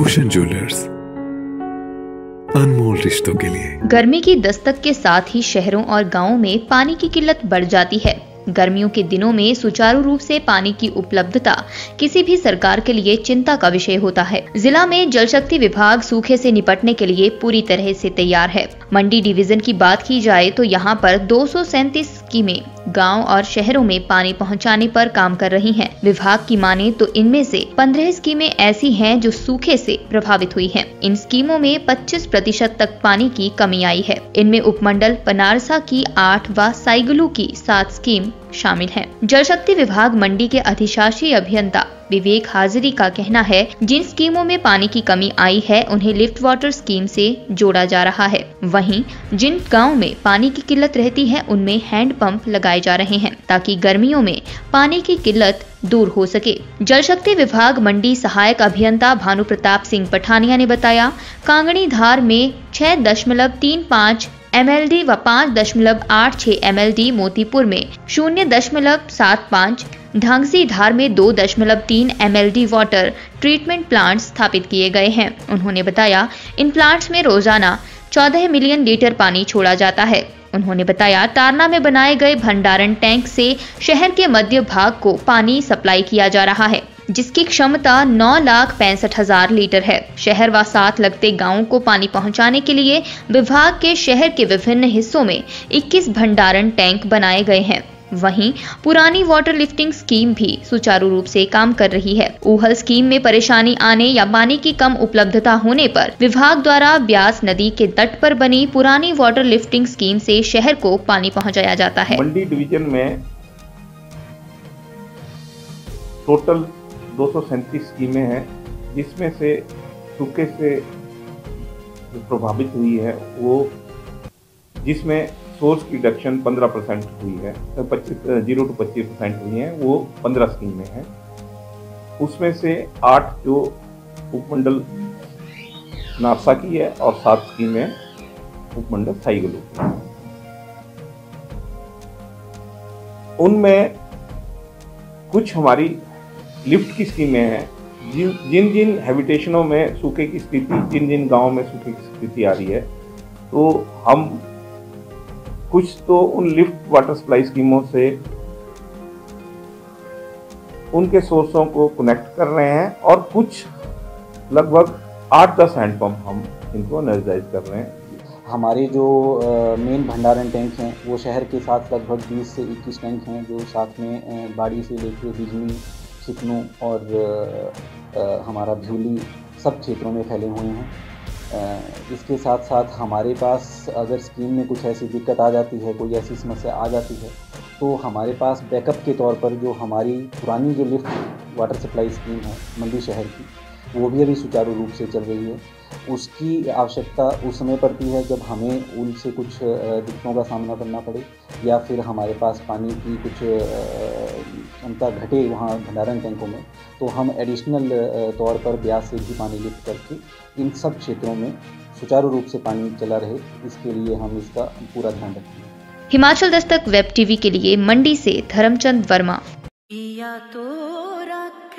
Bhushan jewellers अनमोल रिश्तों के लिए। गर्मी की दस्तक के साथ ही शहरों और गाँवों में पानी की किल्लत बढ़ जाती है। गर्मियों के दिनों में सुचारू रूप से पानी की उपलब्धता किसी भी सरकार के लिए चिंता का विषय होता है। जिला में जल शक्ति विभाग सूखे से निपटने के लिए पूरी तरह से तैयार है। मंडी डिवीज़न की बात की जाए तो यहाँ पर दो सौ सैंतीस स्कीमें गाँव और शहरों में पानी पहुँचाने पर काम कर रही हैं। विभाग की माने तो इनमें से 15 स्कीमें ऐसी हैं जो सूखे से प्रभावित हुई हैं। इन स्कीमों में 25 प्रतिशत तक पानी की कमी आई है इनमें उपमंडल पनारसा की आठ व साइगलू की सात स्कीम शामिल है जल शक्ति विभाग मंडी के अधिशासी अभियंता विवेक हाजिरी का कहना है, जिन स्कीमों में पानी की कमी आई है, उन्हें लिफ्ट वाटर स्कीम से जोड़ा जा रहा है। वहीं, जिन गाँव में पानी की किल्लत रहती है, उनमें हैंड पंप लगाए जा रहे हैं, ताकि गर्मियों में पानी की किल्लत दूर हो सके। जल शक्ति विभाग मंडी सहायक अभियंता भानु प्रताप सिंह पठानिया ने बताया, कांगड़ी धार में छह दशमलव तीन पाँच एम एल डी व पाँच दशमलव आठ छह एम एल डी मोतीपुर में शून्य दशमलव सात पाँच ढांगसी धार में दो दशमलव तीन MLD वाटर ट्रीटमेंट प्लांट स्थापित किए गए हैं। उन्होंने बताया, इन प्लांट्स में रोज़ाना 14 मिलियन लीटर पानी छोड़ा जाता है। उन्होंने बताया, तारना में बनाए गए भंडारण टैंक से शहर के मध्य भाग को पानी सप्लाई किया जा रहा है, जिसकी क्षमता नौ लाख पैंसठ हज़ार लीटर है। शहर व साथ लगते गाँवों को पानी पहुँचाने के लिए विभाग के शहर के विभिन्न हिस्सों में 21 भंडारण टैंक बनाए गए हैं। वहीं पुरानी वाटर लिफ्टिंग स्कीम भी सुचारू रूप से काम कर रही है। ऊहल स्कीम में परेशानी आने या पानी की कम उपलब्धता होने पर विभाग द्वारा ब्यास नदी के तट पर बनी पुरानी वाटर लिफ्टिंग स्कीम से शहर को पानी पहुँचाया जाता है। मंडी डिवीज़न में टोटल दो सौ सैंतीस स्कीमें हैं, जिसमें से सूखे से प्रभावित हुई है, वो जिसमें सोर्स की डिडक्शन 15 परसेंट हुई है पच्चीस ज़ीरो टू पच्चीस परसेंट हुई है, वो 15 स्कीमें हैं। उसमें से आठ जो उपमंडल नारसा की है और सात स्कीमें उपमंडल साईगलू की उनमें कुछ हमारी लिफ्ट की स्कीमें हैं। जिन जिन जिन हैबिटेशनों में सूखे की स्थिति, जिन जिन गाँवों में सूखे की स्थिति आ रही है तो हम कुछ तो उन लिफ्ट वाटर सप्लाई स्कीमों से उनके सोर्सों को कनेक्ट कर रहे हैं और कुछ लगभग आठ दस हैंडपम्प हम इनको एनर्जाइज कर रहे हैं। हमारे जो मेन भंडारण टैंक हैं वो शहर के साथ लगभग 20 से 21 टैंक हैं जो साथ में बाड़ी से लेकर बिजली चिकनू और आ, हमारा भिवली सब क्षेत्रों में फैले हुए हैं। इसके साथ साथ हमारे पास अगर स्कीम में कुछ ऐसी दिक्कत आ जाती है, कोई ऐसी समस्या आ जाती है तो हमारे पास बैकअप के तौर पर जो हमारी पुरानी जो लिफ्ट वाटर सप्लाई स्कीम है, मंडी शहर की, वो भी अभी सुचारू रूप से चल रही है। उसकी आवश्यकता उस समय पड़ती है जब हमें उनसे कुछ दिक्कतों का सामना करना पड़े या फिर हमारे पास पानी की कुछ क्षमता घटे वहाँ भंडारण टैंकों में तो हम एडिशनल तौर पर ब्यास से भी पानी लिफ्ट करके इन सब क्षेत्रों में सुचारू रूप से पानी चला रहे इसके लिए हम इसका पूरा ध्यान रखें हिमाचल दस्तक वेब टीवी के लिए मंडी से धर्मचंद वर्मा। तो रख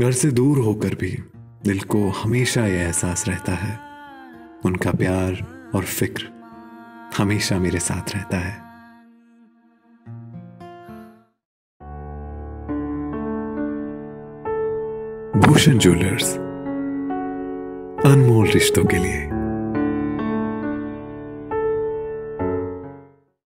घर से दूर होकर भी दिल को हमेशा यह एहसास रहता है। उनका प्यार और फ़िक्र हमेशा मेरे साथ रहता है। भूषण ज्वेलर्स, अनमोल रिश्तों के लिए।